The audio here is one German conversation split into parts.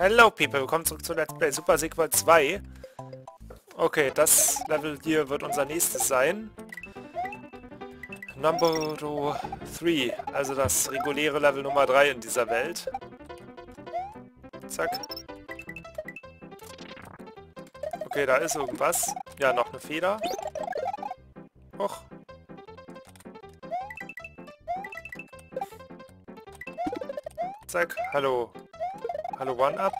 Hello people, willkommen zurück zu Let's Play Super Sequel 2. Okay, das Level hier wird unser nächstes sein. Number 3, also das reguläre Level Nummer 3 in dieser Welt. Zack. Okay, da ist irgendwas. Ja, noch eine Feder. Och. Zack, hallo. Hallo One-Up.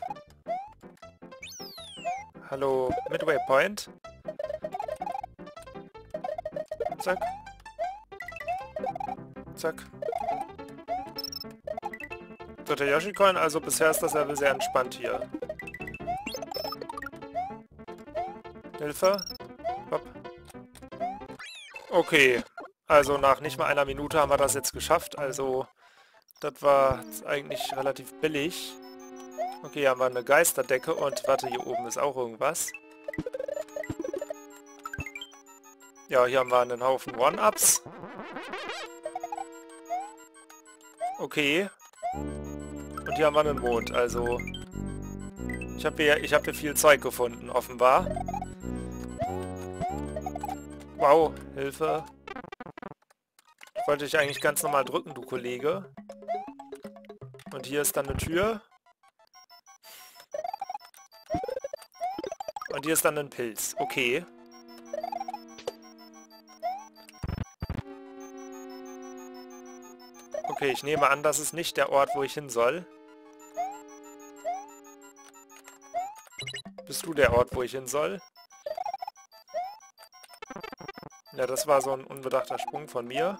Hallo Midway Point. Zack. Zack. Dritter Yoshi-Coin, also bisher ist das Level sehr entspannt hier. Hilfe. Hopp. Okay. Also nach nicht mal einer Minute haben wir das jetzt geschafft, also das war eigentlich relativ billig. Okay, hier haben wir eine Geisterdecke und warte, hier oben ist auch irgendwas. Ja, hier haben wir einen Haufen One-Ups. Okay. Und hier haben wir einen Mond, also... Ich habe hier, hab hier viel Zeug gefunden, offenbar. Wow, Hilfe. Ich wollte dich eigentlich ganz normal drücken, du Kollege. Und hier ist dann eine Tür. Und hier ist dann ein Pilz. Okay. Okay, ich nehme an, das ist nicht der Ort, wo ich hin soll. Bist du der Ort, wo ich hin soll? Ja, das war so ein unbedachter Sprung von mir.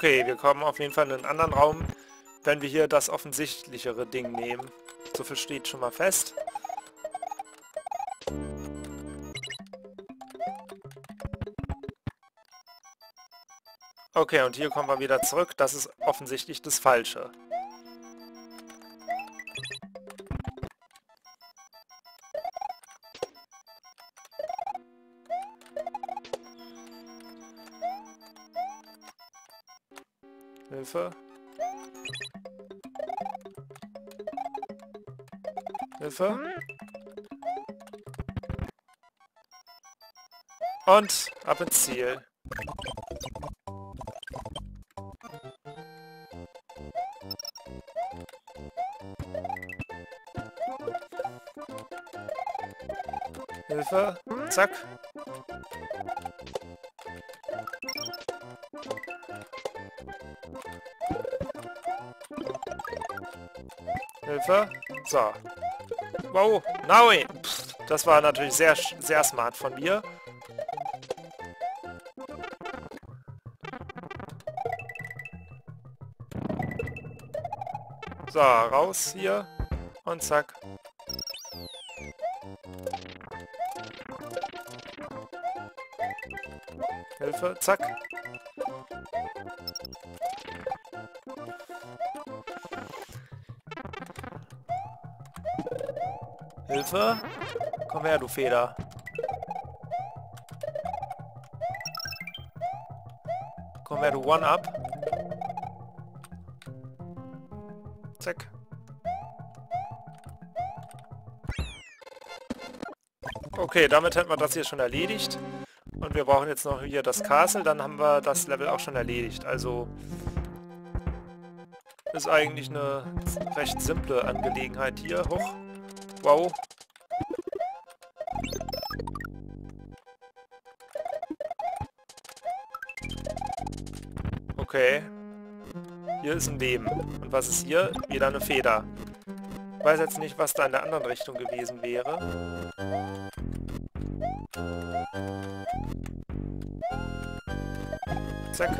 Okay, wir kommen auf jeden Fall in einen anderen Raum, wenn wir hier das offensichtlichere Ding nehmen. So viel steht schon mal fest. Okay, und hier kommen wir wieder zurück. Das ist offensichtlich das Falsche. Hilfe. Und ab ins Ziel. Hilfe. Zack. Hilfe. So. Wow. Nein. Das war natürlich sehr, sehr smart von mir. So, raus hier. Und zack. Hilfe, zack. Hilfe. Komm her, du Feder. Komm her, du One-Up. Zack. Okay, damit hätten wir das hier schon erledigt. Und wir brauchen jetzt noch hier das Castle, dann haben wir das Level auch schon erledigt. Also ist eigentlich eine recht simple Angelegenheit hier. Hoch. Wow. Okay. Hier ist ein Leben. Und was ist hier? Wieder eine Feder. Ich weiß jetzt nicht, was da in der anderen Richtung gewesen wäre. Zack.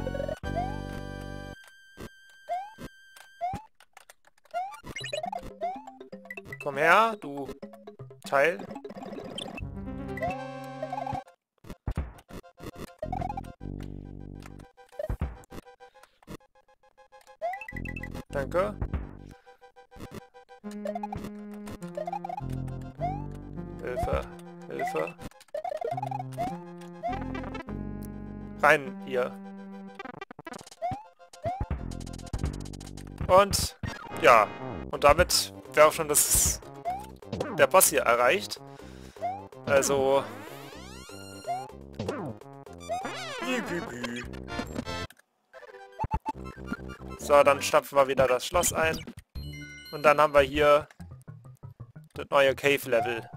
Komm her, du Teil. Hilfe. Rein hier. Und ja, und damit wäre auch schon das der Boss hier erreicht. Also... So, dann stapfen wir wieder das Schloss ein. Und dann haben wir hier das neue Cave-Level.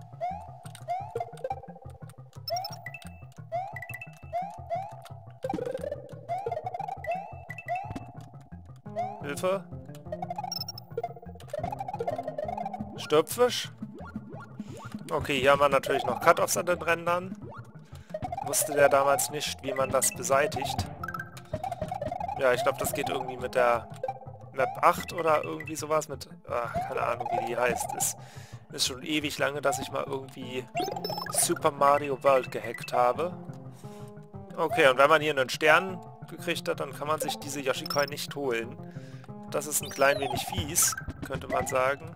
Hilfe. Stürpfisch. Okay, hier haben wir natürlich noch Cut-Offs an den Rändern. Wusste der damals nicht, wie man das beseitigt. Ja, ich glaube, das geht irgendwie mit der Map 8 oder irgendwie sowas mit... Ach, keine Ahnung, wie die heißt. Es ist schon ewig lange, dass ich mal irgendwie Super Mario World gehackt habe. Okay, und wenn man hier einen Stern gekriegt hat, dann kann man sich diese Yoshi-Coin nicht holen. Das ist ein klein wenig fies, könnte man sagen.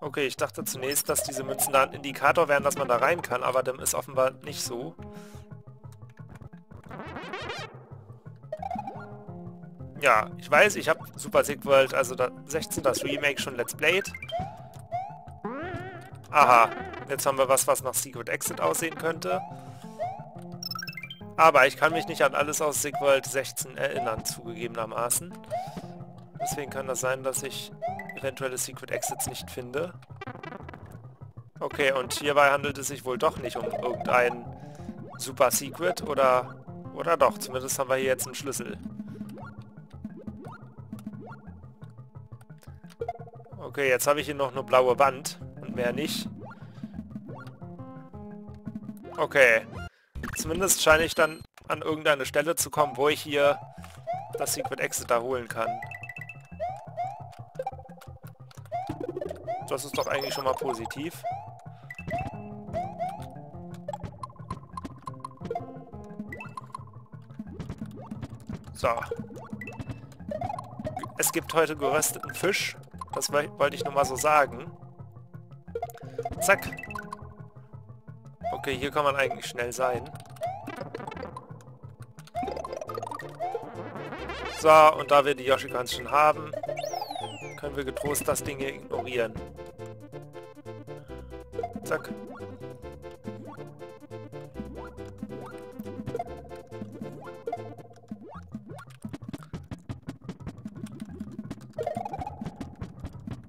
Okay, ich dachte zunächst, dass diese Münzen da ein Indikator wären, dass man da rein kann, aber dem ist offenbar nicht so. Ja, ich weiß, ich habe Super Sick World, also da 16 das Remake schon Let's Played. Aha, jetzt haben wir was, was nach Secret Exit aussehen könnte. Aber ich kann mich nicht an alles aus World 16 erinnern, zugegebenermaßen. Deswegen kann das sein, dass ich eventuelle Secret Exits nicht finde. Okay, und hierbei handelt es sich wohl doch nicht um irgendein Super Secret oder... Oder doch, zumindest haben wir hier jetzt einen Schlüssel. Okay, jetzt habe ich hier noch eine blaue Wand und mehr nicht. Okay. Zumindest scheine ich dann an irgendeine Stelle zu kommen, wo ich hier das Secret Exit da holen kann. Das ist doch eigentlich schon mal positiv. So. Es gibt heute gerösteten Fisch. Das wollte ich nur mal so sagen. Zack. Okay, hier kann man eigentlich schnell sein. So, und da wir die Yoshikans schon haben, können wir getrost das Ding hier ignorieren. Zack.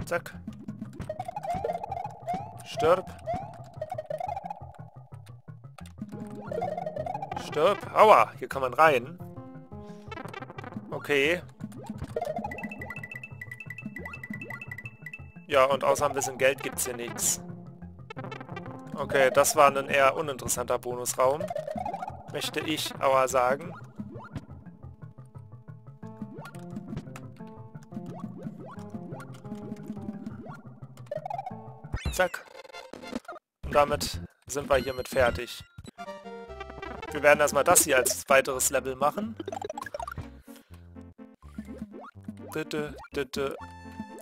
Zack. Stirb. Stirb. Aua, hier kann man rein. Okay. Ja, und außer ein bisschen Geld gibt's hier nichts. Okay, das war ein eher uninteressanter Bonusraum. Möchte ich aber sagen. Zack. Und damit sind wir hiermit fertig. Wir werden erstmal das hier als weiteres Level machen.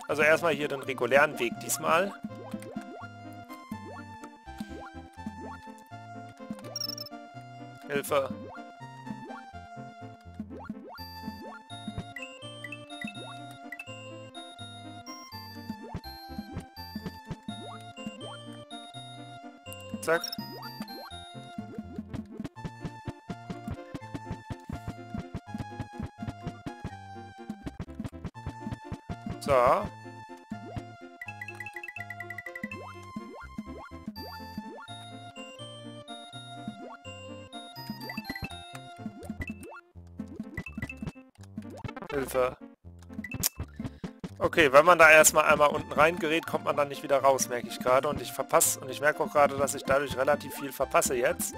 Also erstmal hier den regulären Weg diesmal. Hilfe. Zack. So. Hilfe. Okay, wenn man da erstmal einmal unten reingerät, kommt man dann nicht wieder raus, merke ich gerade. Und ich verpasse, und ich merke auch gerade, dass ich dadurch relativ viel verpasse jetzt.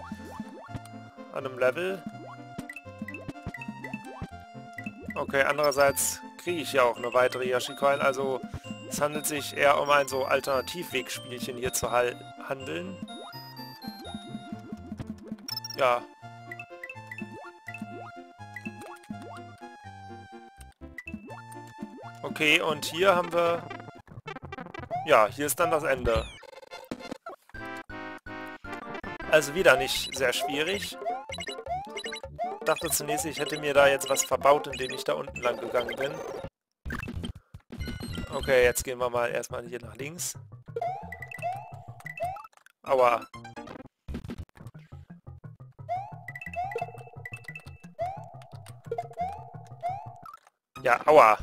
An einem Level. Okay, andererseits kriege ich ja auch eine weitere Yoshi-Coin, also es handelt sich eher um ein so Alternativwegspielchen hier zu handeln. Ja, Okay, und hier haben wir... ja, hier ist dann das Ende. Also wieder nicht sehr schwierig. Dachte zunächst, ich hätte mir da jetzt was verbaut, indem ich da unten lang gegangen bin. Okay, jetzt gehen wir mal erstmal hier nach links. Aua. Ja, aua.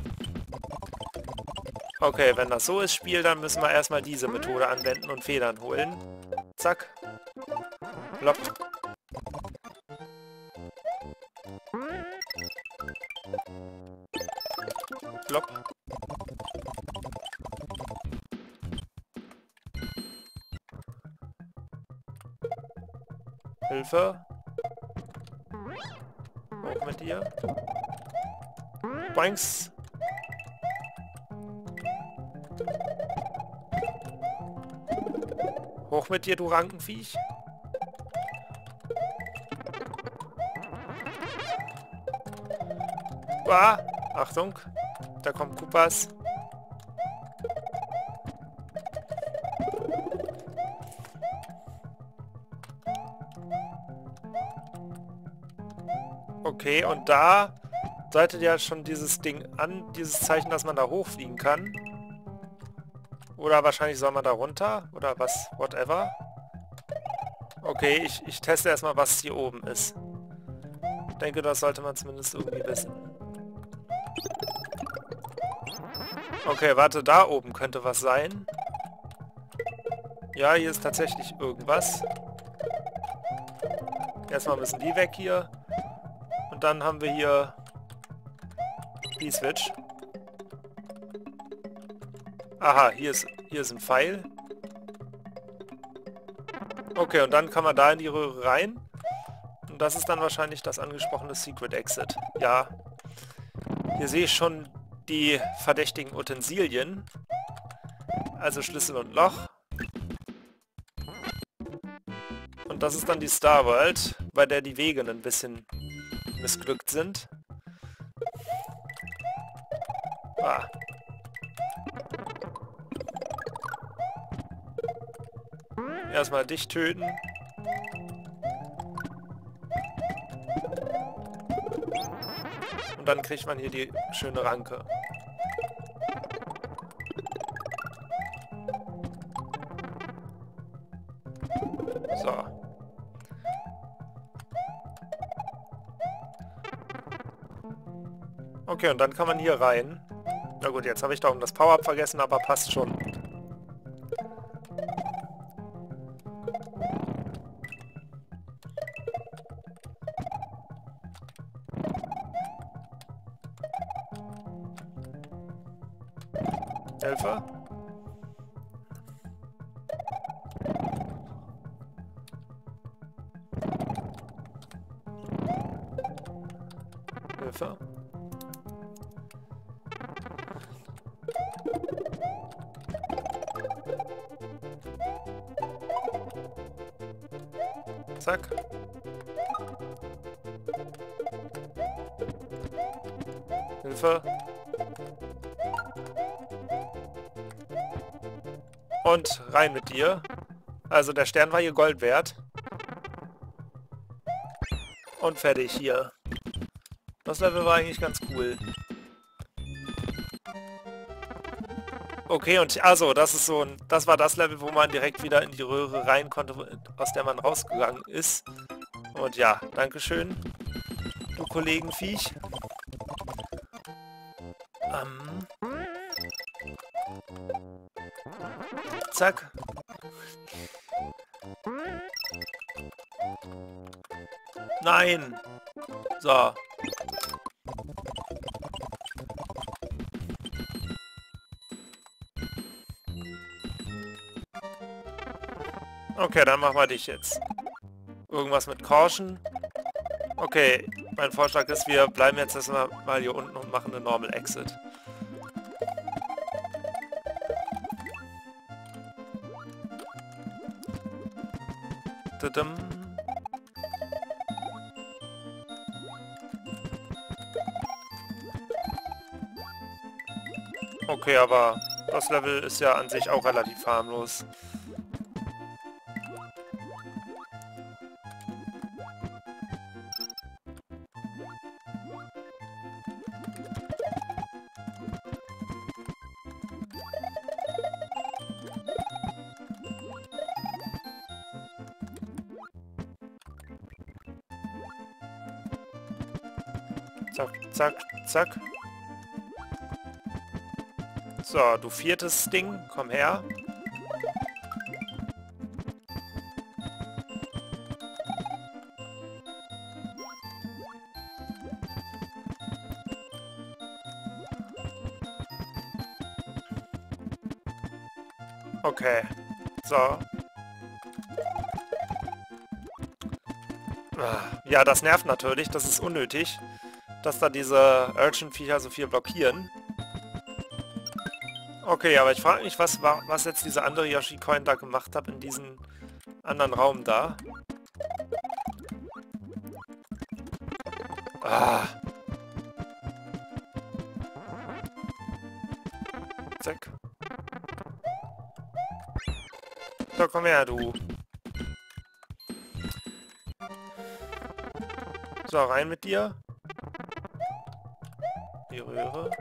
Okay, wenn das so ist, Spiel, dann müssen wir erstmal diese Methode anwenden und Federn holen. Zack. Plopp. Hilfe. Hoch mit dir. Boinks. Hoch mit dir, du Rankenviech. Ah, Achtung, da kommt Kupas. Okay, und da deutet ja schon dieses Ding an, dieses Zeichen, dass man da hochfliegen kann. Oder wahrscheinlich soll man da runter? Oder was? Whatever. Okay, ich, ich teste erstmal, was hier oben ist. Ich denke, das sollte man zumindest irgendwie wissen. Okay, warte, da oben könnte was sein. Ja, hier ist tatsächlich irgendwas. Erstmal müssen die weg hier. Und dann haben wir hier die Switch. Aha, hier ist, hier ist ein Pfeil. Okay, und dann kann man da in die Röhre rein. Und das ist dann wahrscheinlich das angesprochene Secret Exit. Ja. Hier sehe ich schon die verdächtigen Utensilien. Also Schlüssel und Loch. Und das ist dann die Star World, bei der die Wege ein bisschen missglückt sind. Ah. Erstmal dich töten. Und dann kriegt man hier die schöne Ranke. Okay, und dann kann man hier rein. Na gut, jetzt habe ich da um das Power-Up vergessen, aber passt schon. Zack. Hilfe. Und rein mit dir. Also der Stern war hier Gold wert. Und fertig hier. Das Level war eigentlich ganz cool. Okay, und also, das ist so ein, das war das Level, wo man direkt wieder in die Röhre rein konnte, aus der man rausgegangen ist. Und ja, Dankeschön, du Kollegenviech. Ähm. Zack. Nein! So. Okay, dann machen wir dich jetzt. Irgendwas mit Caution. Okay, mein Vorschlag ist, wir bleiben jetzt erstmal mal hier unten und machen eine Normal Exit. Okay, aber Das Level ist ja an sich auch relativ harmlos. Zack, zack, zack. So, du viertes Ding, komm her. Okay. So. Ah, ja, das nervt natürlich. Das ist unnötig, dass da diese Urchin-Viecher so viel blockieren. Okay, aber ich frage mich, was, was jetzt diese andere Yoshi-Coin da gemacht hat in diesem anderen Raum da. Ah. Zack. So, komm her, du. So, rein mit dir. Die Röhre.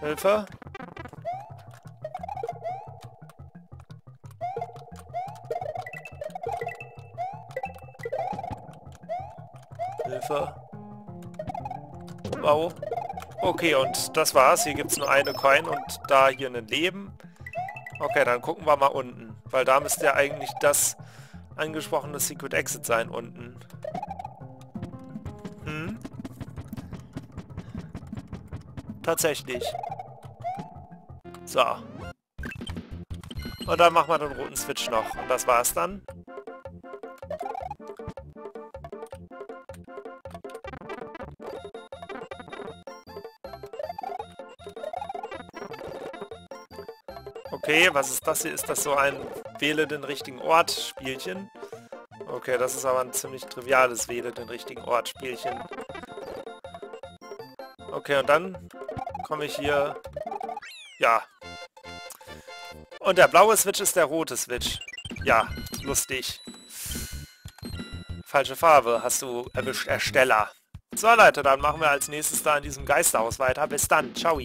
Hilfe. Hilfe. Wow. Okay, und das war's. Hier gibt es nur eine Coin und da hier ein Leben. Okay, dann gucken wir mal unten. Weil da müsste ja eigentlich das angesprochene Secret Exit sein unten. Hm? Tatsächlich. So. Und dann machen wir den roten Switch noch. Und das war's dann. Okay, was ist das hier? Ist das so ein Wähle den richtigen Ort Spielchen? Okay, das ist aber ein ziemlich triviales Wähle den richtigen Ort Spielchen. Okay, und dann komme ich hier ja. Und der blaue Switch ist der rote Switch. Ja, lustig. Falsche Farbe hast du erwischt, Ersteller. So Leute, dann machen wir als nächstes da in diesem Geisterhaus weiter. Bis dann. Ciao.